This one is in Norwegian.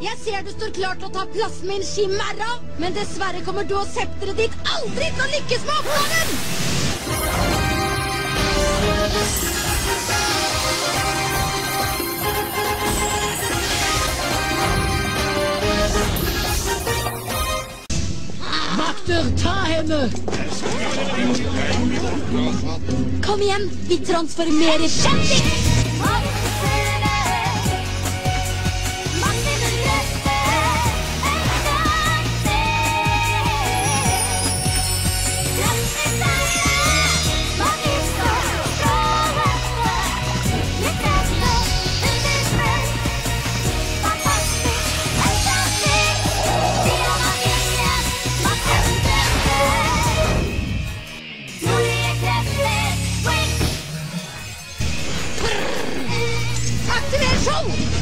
Jeg ser du står klar til å ta plassen min, Chimera, men dessverre kommer du og septeret ditt aldri til å lykkes med oppgaven! Vakter, ta henne! Kom igjen, vi transformerer kjendis! 勝。